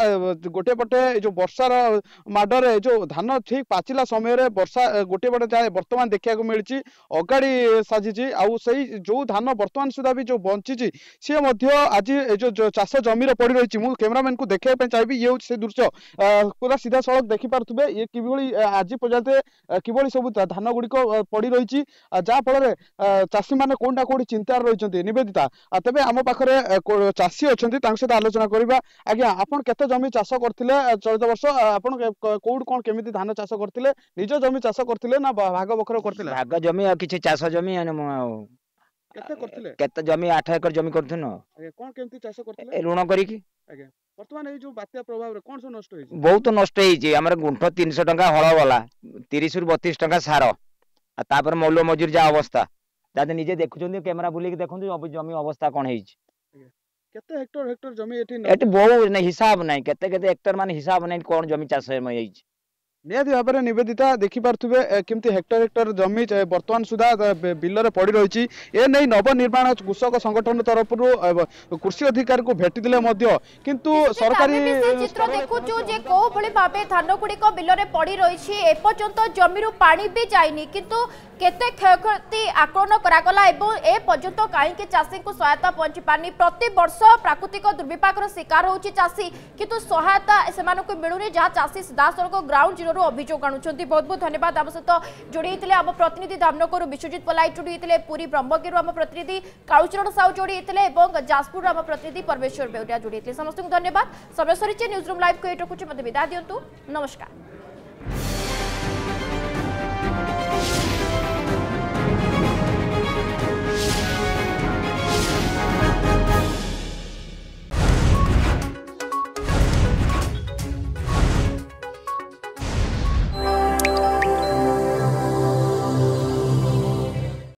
ଗୋଟିଏ ପଟେ ଏ ଯେଉଁ ବର୍ଷାର ମାଡ଼ରେ ଯେଉଁ ଧାନ ଠିକ୍ ପାଚିଲା ସମୟରେ ବର୍ଷା ଗୋଟିଏ ପଟେ ଯାହା ବର୍ତ୍ତମାନ ଦେଖିବାକୁ ମିଳିଛି ଅଗାଡ଼ି ସାଜିଛି ଆଉ ସେଇ ଯେଉଁ ଧାନ ବର୍ତ୍ତମାନ ସୁଦ୍ଧା ବି ଯେଉଁ ବଞ୍ଚିଛି ସିଏ ମଧ୍ୟ ଆଜି ଏ ଯେଉଁ ଚାଷ ଜମିରେ ପଡ଼ି ରହିଛି ମୁଁ କ୍ୟାମେରାମ୍ୟାନ୍ ଆପଣଙ୍କୁ ଦେଖାଇବା ପାଇଁ ଚାହିଁବି ଇଏ ହେଉଛି ସେ ଦୃଶ୍ୟ ପୁରା ସିଧାସଳଖ ଦେଖିପାରୁଥିବେ ଇଏ କିଭଳି ଆଜି ପର୍ଯ୍ୟନ୍ତ କିଭଳି ସବୁ ଧାନ ଗୁଡ଼ିକ ପଡ଼ି ରହିଛି ଯାହାଫଳରେ ଚାଷୀମାନେ କୋଉଠି ନା କୋଉଠି ଚିନ୍ତାରେ ରହିଛନ୍ତି ନିବେଦିତା ତେବେ ଆମ ପାଖରେ ଚାଷୀ ଅଛନ୍ତି ତାଙ୍କ ସହିତ ଆଲୋଚନା କରିବା ଆଜ୍ଞା ଆପଣ କେତେ ଜମି ଚାଷ କରିଥିଲେ ଚଳିତ ବର୍ଷ ଆପଣ କୋଉଠି କ'ଣ କେମିତି ଧାନ ଚାଷ କରିଥିଲେ ନିଜ ଜମି ଚାଷ କରିଥିଲେ ନା ଭାଗ ବଖର କରିଥିଲେ ଭାଗ ଜମି ଆଉ କିଛି ଚାଷ ଜମି କେତେ କରିଥିଲେ କେତେ ଜମି ଆଠ ଏକର ଜମି କରିଥିଲୁ କ'ଣ କେମିତି ଚାଷ କରିଥିଲେ ଋଣ କରିକି ଆଜ୍ଞା ବର୍ତ୍ତମାନ ଏଇ ଯୋଉ ବାତ୍ୟା ପ୍ରଭାବରେ କଣ ସବୁ ନଷ୍ଟ ହେଇଛି ବହୁତ ନଷ୍ଟ ହେଇଛି ଆମର ଗୁଣ୍ଠ ତିନିଶହ ଟଙ୍କା ହଳ ଗଲା ତିରିଶରୁ ବତିଶ ଟଙ୍କା ସାର ଆଉ ତାପରେ ମୌଲ ମଜୁରୀ ଯାହା ଅବସ୍ଥା ଯାହା ନିଜେ ଦେଖୁଛନ୍ତି କ୍ୟାମେରା ବୁଲିକି ଦେଖନ୍ତୁ ଜମି ଅବସ୍ଥା କଣ ହେଇଛି କେତେ ହେକ୍ଟର ହେକ୍ଟର ଜମି ଏଠି ଏଠି ବହୁ ହିସାବ ନାହିଁ କେତେ କେତେ ହେକ୍ଟର ମାନେ ହିସାବ ନାହିଁ କଣ ଜମି ଚାଷ ହେଇଛି ନିହାତି ଭାବରେ ନିବେଦିତା ଦେଖିପାରୁଥିବେ କେମିତି ହେକ୍ଟର ହେକ୍ଟର ଜମି ବର୍ତ୍ତମାନ ସୁଦ୍ଧା ବିଲରେ ପଡ଼ି ରହିଛି ଏ ନେଇ ନବନିର୍ମାଣ କୃଷକ ସଂଗଠନ ତରଫରୁ କୃଷି ଅଧିକାରୀଙ୍କୁ ଭେଟିଥିଲେ ମଧ୍ୟ କିନ୍ତୁ ସରକାରୀ ଚିତ୍ର ଦେଖୁଛୁ ଯେ କୋଉଭଳି ଭାବେ ଧାନ ଗୁଡ଼ିକ ବିଲରେ ପଡ଼ି ରହିଛି ଏପର୍ଯ୍ୟନ୍ତ ଜମିରୁ ପାଣି ବି ଯାଇନି କିନ୍ତୁ କେତେ କ୍ଷୟକ୍ଷତି ଆକଳନ କରାଗଲା ଏବଂ ଏ ପର୍ଯ୍ୟନ୍ତ କାହିଁକି ଚାଷୀଙ୍କୁ ସହାୟତା ପହଞ୍ଚି ପାରୁନି ପ୍ରତିବର୍ଷ ପ୍ରାକୃତିକ ଦୁର୍ବିପାକର ଶିକାର ହେଉଛି ଚାଷୀ କିନ୍ତୁ ସହାୟତା ସେମାନଙ୍କୁ ମିଳୁନି ଯାହା ଚାଷୀ ସିଧାସଳଖ ଗ୍ରାଉଣ୍ଡ ଜିରୋ କ୍ଷେତ୍ରରୁ ଅଭିଯୋଗ ଆଣୁଛନ୍ତି ବହୁତ ବହୁତ ଧନ୍ୟବାଦ ଆମ ସହିତ ଯୋଡ଼ି ଆମ ପ୍ରତିନିଧି ଧାମନଗରରୁ ବିଶ୍ୱଜିତ ପଲାଇ ଯୋଡ଼ି ପୁରୀ ବ୍ରହ୍ମଗିରୁ ଆମ ପ୍ରତିନିଧି କାଳୁଚରଣ ସାହୁ ଯୋଡ଼ି ଏବଂ ଯାଜପୁରରୁ ଆମ ପ୍ରତିନିଧି ପରମେଶ୍ୱର ବେଉରିଆ ଯୋଡ଼ି ସମସ୍ତଙ୍କୁ ଧନ୍ୟବାদ ସମୟ ସରିଛି ନ୍ୟୁଜ୍ ରୁମ୍ ଲାଇଭ୍ ଏଇଠି ରଖୁଛି ମୋତେ ବିଦା ଦିଅନ୍ତୁ ନମସ୍କାର